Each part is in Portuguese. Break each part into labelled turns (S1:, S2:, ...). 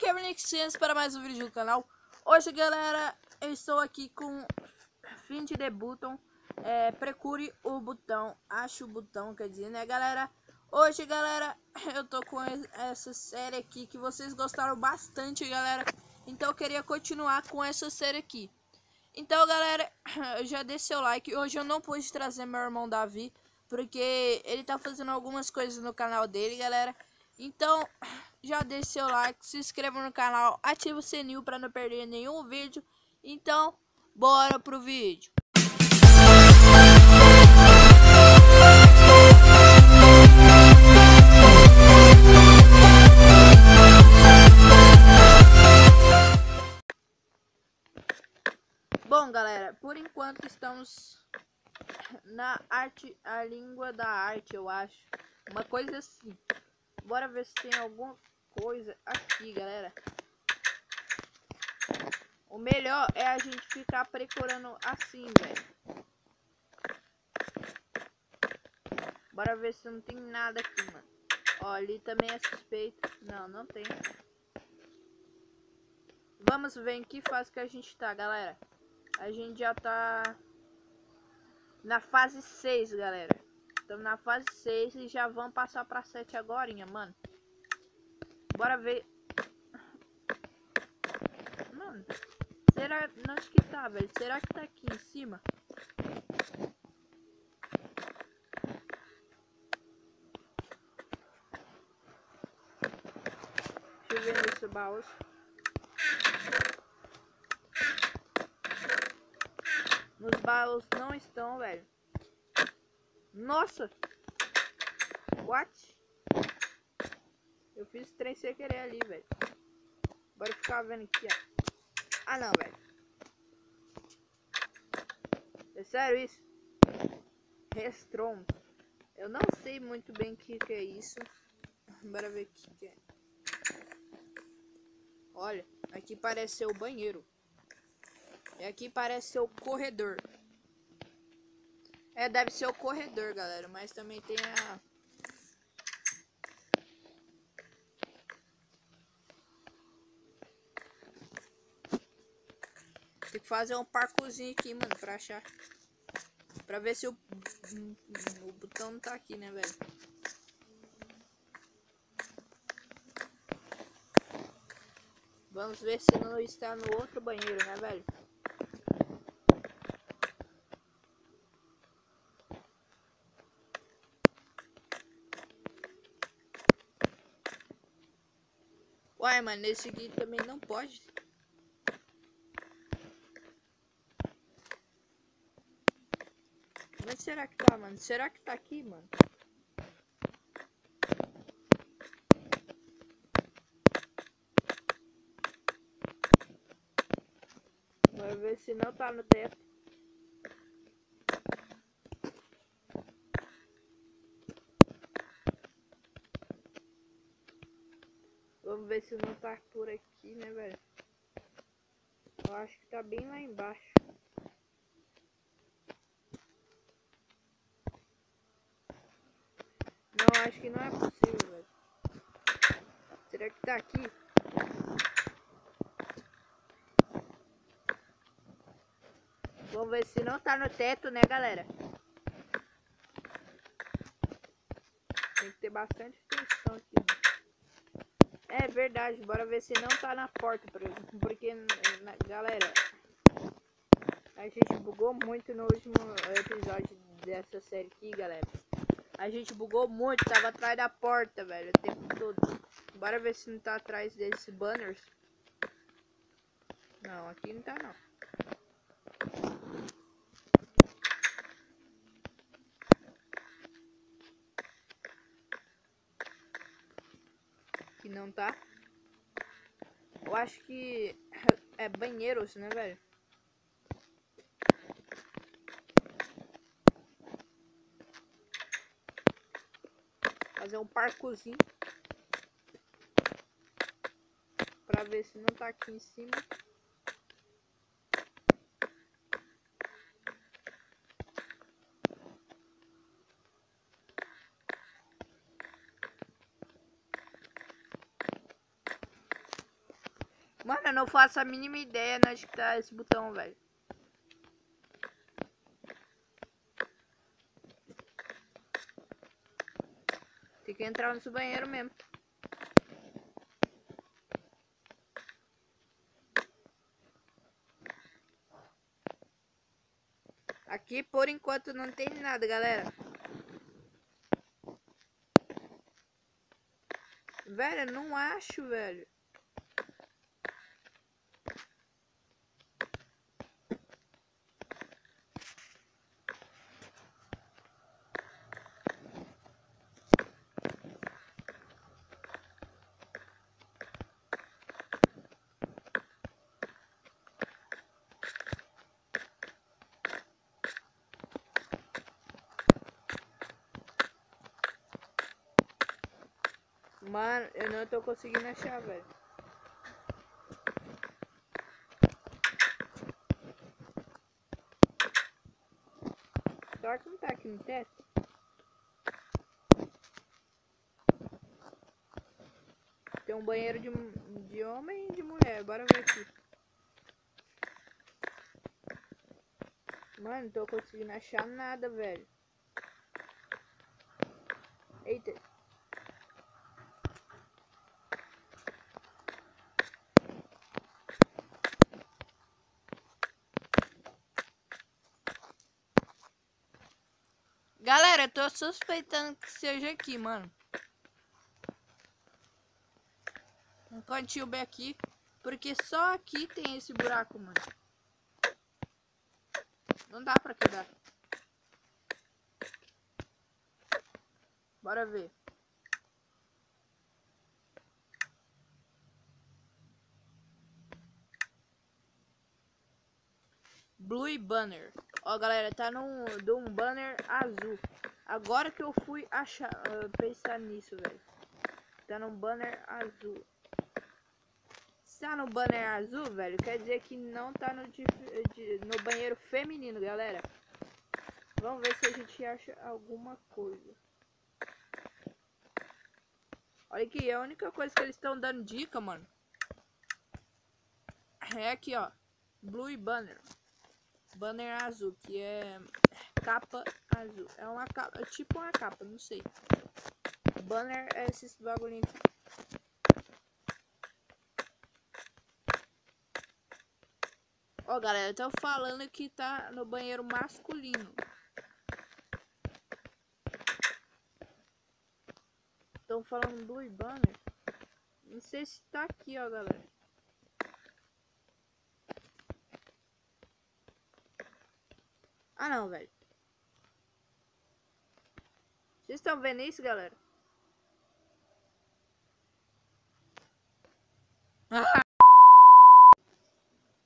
S1: aqui é o Science para mais um vídeo do canal. Hoje, galera, eu estou aqui com fim de button. É, procure o botão, ache o botão, quer dizer, né, galera? Hoje, galera, eu tô com essa série aqui que vocês gostaram bastante, galera. Então, eu queria continuar com essa série aqui. Então, galera, já dei seu like. Hoje eu não pude trazer meu irmão Davi, porque ele tá fazendo algumas coisas no canal dele, galera. Então, já deixe seu like, se inscreva no canal, ative o sininho para não perder nenhum vídeo. Então, bora pro vídeo. Bom, galera, por enquanto estamos na arte, a língua da arte, eu acho. Uma coisa assim. Bora ver se tem alguma coisa aqui, galera. O melhor é a gente ficar procurando assim, velho. Bora ver se não tem nada aqui, mano. Ó, ali também é suspeito. Não, não tem. Vamos ver em que fase que a gente tá, galera. A gente já tá na fase 6, galera. Estamos na fase 6 e já vamos passar pra 7 agora, mano. Bora ver. Mano, será... Onde que tá, velho? Será que tá aqui em cima? Deixa eu ver nesse baú. Nos baús não estão, velho. Nossa! What? Eu fiz trem sem querer ali, velho. Bora ficar vendo aqui, ó. Ah, não, velho. É sério isso? Restroms. Eu não sei muito bem o que, que é isso. Bora ver o que, que é. Olha, aqui parece ser o banheiro. E aqui parece ser o corredor. É, deve ser o corredor, galera. Mas também tem a... Tem que fazer um parcozinho aqui, mano, pra achar. Pra ver se o, o botão não tá aqui, né, velho? Vamos ver se não está no outro banheiro, né, velho? Uai, mano, esse aqui também não pode. Onde será que tá, mano? Será que tá aqui, mano? Vamos ver se não tá no teto. Se não tá por aqui, né, velho? Eu acho que tá bem lá embaixo. Não, acho que não é possível, velho. Será que tá aqui? Vamos ver se não tá no teto, né, galera? Tem que ter bastante atenção aqui. Né? É verdade, bora ver se não tá na porta, porque, na, galera, a gente bugou muito no último episódio dessa série aqui, galera. A gente bugou muito, tava atrás da porta, velho, o tempo todo. Bora ver se não tá atrás desses banners. Não, aqui não tá não. Não tá. Eu acho que é banheiros, né, velho? Fazer um parcozinho. Pra ver se não tá aqui em cima. Mano, eu não faço a mínima ideia onde tá esse botão, velho. Tem que entrar nesse banheiro mesmo. Aqui, por enquanto, não tem nada, galera. Velho, não acho, velho. Mano, eu não tô conseguindo achar, velho. Sorte não tá aqui no teste. Tem um banheiro de, de homem e de mulher. Bora ver aqui. Mano, não tô conseguindo achar nada, velho. Eita. Galera, eu tô suspeitando que seja aqui, mano. Um cantinho bem aqui. Porque só aqui tem esse buraco, mano. Não dá pra quebrar. Bora ver. Blue Banner. Ó, galera, tá num, de um banner azul. Agora que eu fui achar, uh, pensar nisso, velho. Tá num banner azul. Se tá no banner azul, velho, quer dizer que não tá no, de, de, no banheiro feminino, galera. Vamos ver se a gente acha alguma coisa. Olha aqui, a única coisa que eles estão dando dica, mano. É aqui, ó. Blue Banner banner azul, que é capa azul. É uma capa, é tipo uma capa, não sei. Banner é esses bagulhinhos Ó, oh, galera, tô falando que tá no banheiro masculino. Estão falando do banner. Não sei se tá aqui, ó, galera. Ah, não, velho. Vocês estão vendo isso, galera?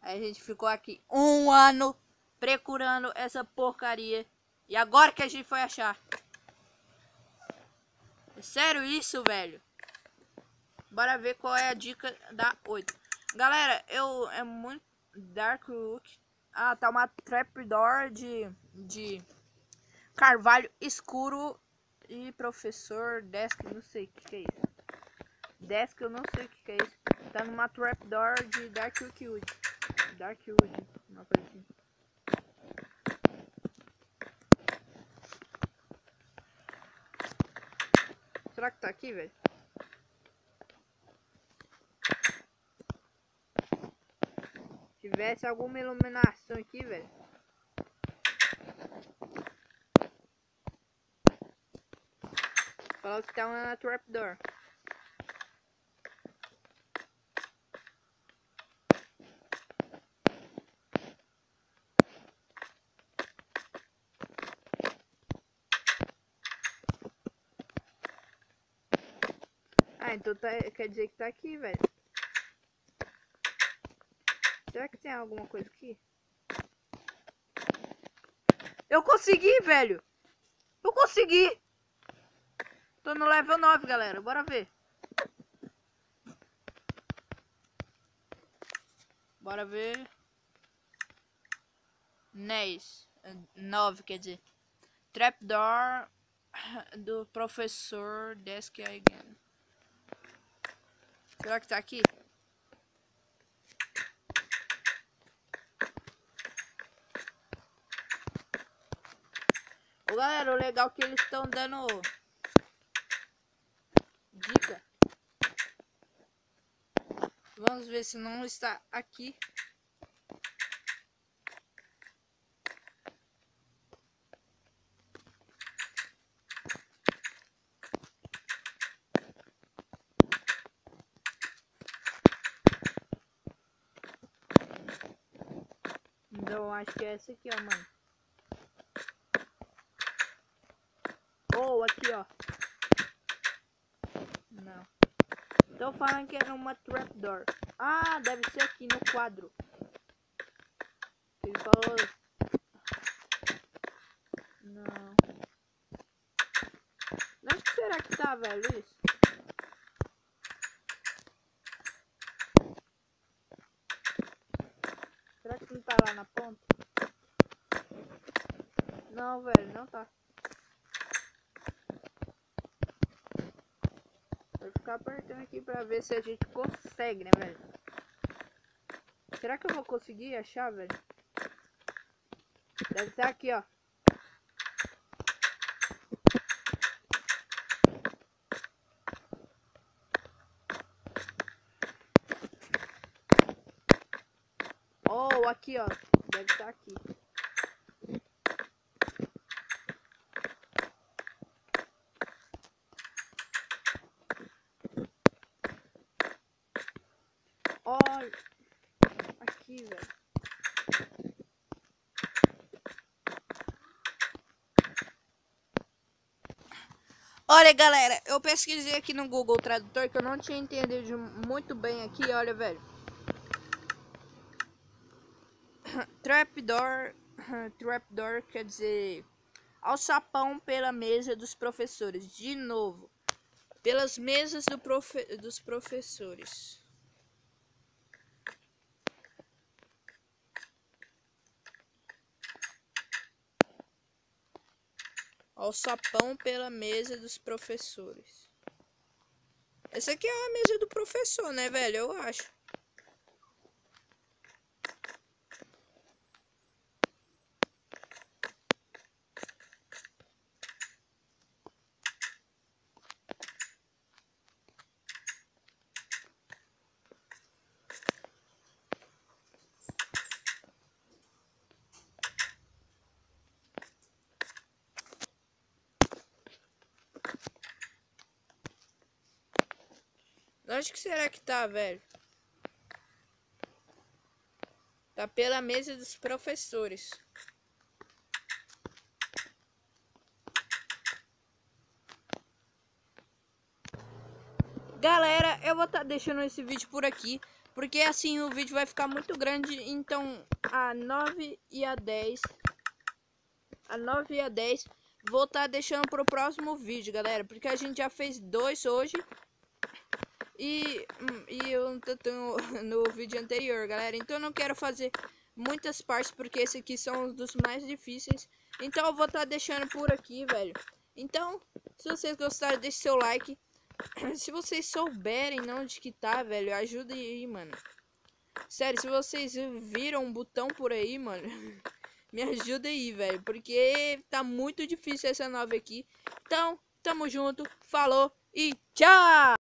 S1: A gente ficou aqui um ano procurando essa porcaria. E agora que a gente foi achar. É sério isso, velho? Bora ver qual é a dica da 8. Galera, eu... É muito... Dark Look ah, tá uma trapdoor de, de carvalho escuro e professor desk, não sei o que, que é isso. Desk, eu não sei o que, que é isso. Tá numa trapdoor de Darkwood. Darkwood, uma coisa assim. Será que tá aqui, velho? Tivesse alguma iluminação aqui, velho. Falou que tá uma trapdoor. Ah, então tá, quer dizer que tá aqui, velho. Será que tem alguma coisa aqui? Eu consegui, velho! Eu consegui! Tô no level 9, galera. Bora ver. Bora ver. 10. 9, quer dizer. Trapdoor do professor Desk Again. Será que tá aqui? Ô, galera, o legal é que eles estão dando dica. Vamos ver se não está aqui. Então acho que é essa aqui, ó, mano. Ou aqui, ó. Não. Tô falando que era uma trapdoor. Ah, deve ser aqui no quadro. Ele falou. Não. Onde que será que tá, velho, isso? Será que não tá lá na ponta? Não, velho, não tá. Vou ficar apertando aqui pra ver se a gente consegue, né, velho? Será que eu vou conseguir achar, velho? Deve estar aqui, ó. Oh, aqui, ó. Deve estar aqui. Olha. Aqui, velho. Olha, galera, eu pesquisei aqui no Google Tradutor que eu não tinha entendido muito bem aqui, olha, velho. Trapdoor, trapdoor quer dizer alçapão pela mesa dos professores. De novo, pelas mesas do profe dos professores. Alçapão pela mesa dos professores. Essa aqui é a mesa do professor, né, velho? Eu acho. Onde que será que tá, velho? Tá pela mesa dos professores. Galera, eu vou estar tá deixando esse vídeo por aqui. Porque assim o vídeo vai ficar muito grande. Então, a 9 e a 10. A 9 e a 10. Vou estar tá deixando pro próximo vídeo, galera. Porque a gente já fez dois hoje. E, hum, e eu tenho no vídeo anterior, galera. Então eu não quero fazer muitas partes, porque esse aqui são um dos mais difíceis. Então eu vou estar tá deixando por aqui, velho. Então, se vocês gostaram, deixe seu like. Se vocês souberem onde que tá, velho, ajuda aí, mano. Sério, se vocês viram um botão por aí, mano, me ajuda aí, velho. Porque tá muito difícil essa nova aqui. Então, tamo junto, falou e tchau!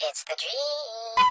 S2: It's the dream.